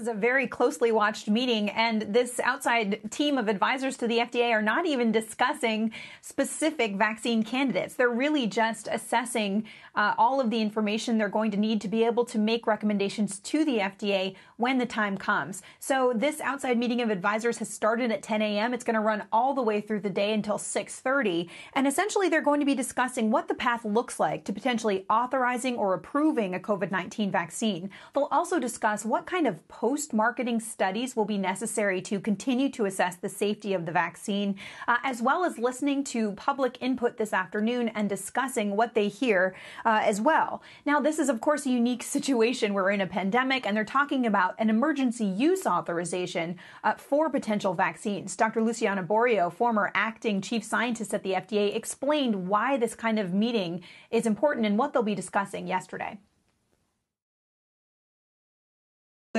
is a very closely watched meeting, and this outside team of advisors to the FDA are not even discussing specific vaccine candidates. They're really just assessing uh, all of the information they're going to need to be able to make recommendations to the FDA when the time comes. So this outside meeting of advisors has started at 10 a.m. It's going to run all the way through the day until 6:30, and essentially they're going to be discussing what the path looks like to potentially authorizing or approving a COVID-19 vaccine. They'll also discuss what kind of post-marketing studies will be necessary to continue to assess the safety of the vaccine, uh, as well as listening to public input this afternoon and discussing what they hear uh, as well. Now, this is of course a unique situation. We're in a pandemic, and they're talking about an emergency use authorization uh, for potential vaccines. Dr. Luciana Borio, former acting chief scientist at the FDA, explained why this kind of meeting is important and what they'll be discussing yesterday.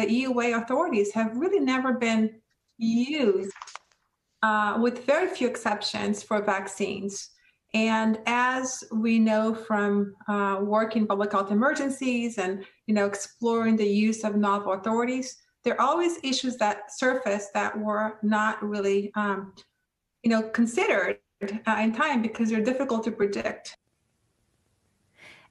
The EUA authorities have really never been used, uh, with very few exceptions, for vaccines. And as we know from uh, work in public health emergencies and you know exploring the use of novel authorities, there are always issues that surface that were not really um, you know considered uh, in time because they're difficult to predict.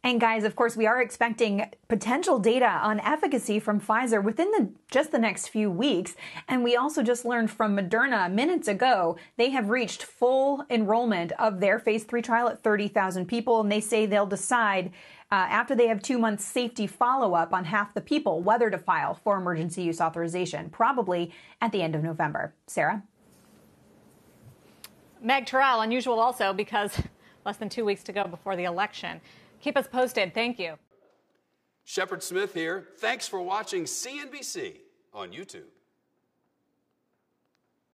And guys, of course, we are expecting potential data on efficacy from Pfizer within the, just the next few weeks. And we also just learned from Moderna minutes ago, they have reached full enrollment of their phase three trial at 30,000 people. And they say they'll decide uh, after they have two months safety follow up on half the people whether to file for emergency use authorization, probably at the end of November. Sarah? Meg Tirrell, unusual also because less than two weeks to go before the election. Keep us posted. Thank you. Shepard Smith here. Thanks for watching CNBC on YouTube.